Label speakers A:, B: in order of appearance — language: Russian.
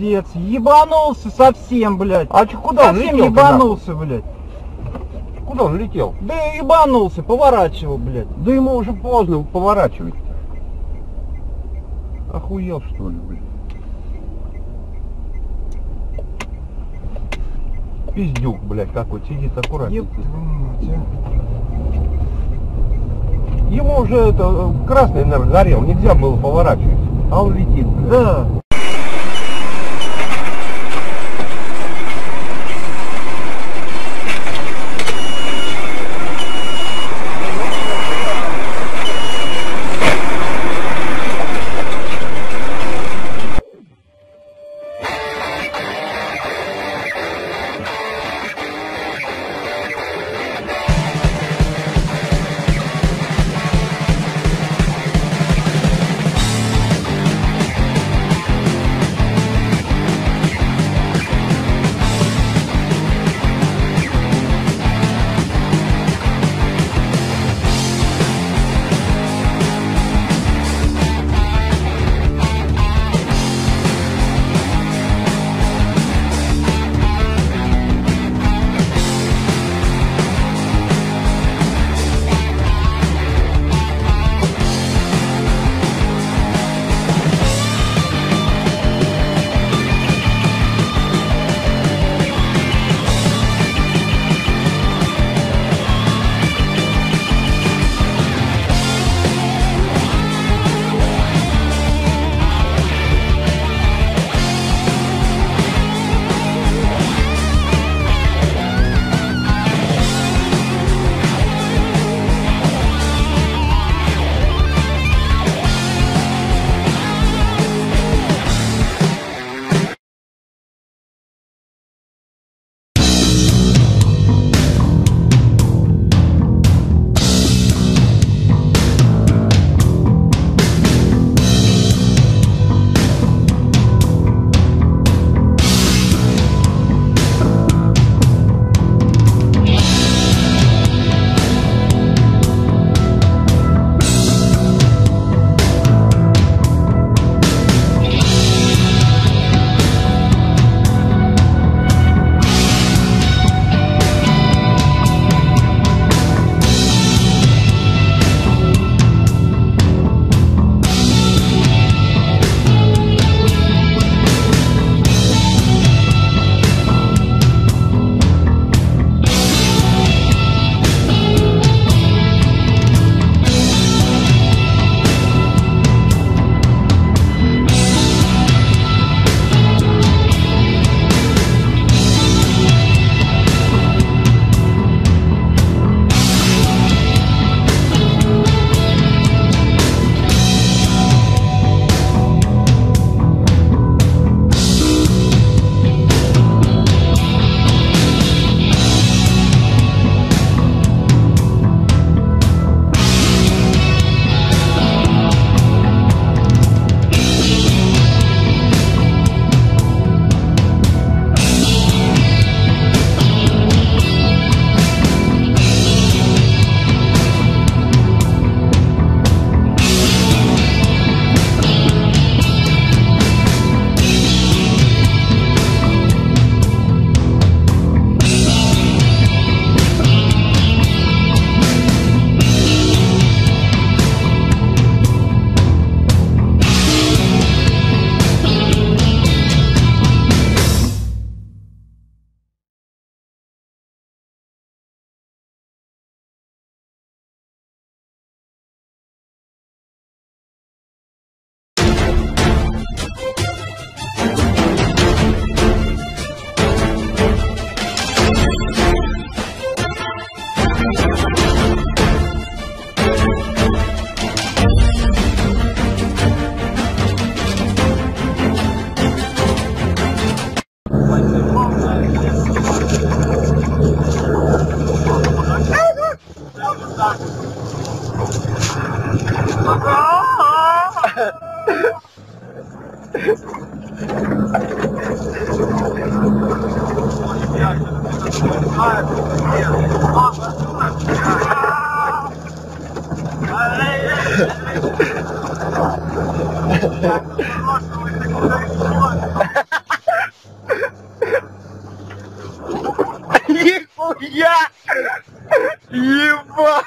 A: Пиздец, ебанулся совсем, блядь.
B: А чё, куда он
A: совсем
B: летел?
A: ебанулся, блядь.
B: Куда он летел?
A: Да ебанулся, поворачивал, блядь.
B: Да ему уже поздно поворачивать. Охуел что ли, блядь? Пиздюк, блядь, какой сидит
A: Еб мать, а.
B: Ему уже это э, красный, наверное, горел, нельзя было поворачивать. А он летит, блядь.
A: Да.
B: Нихуя! Ебать!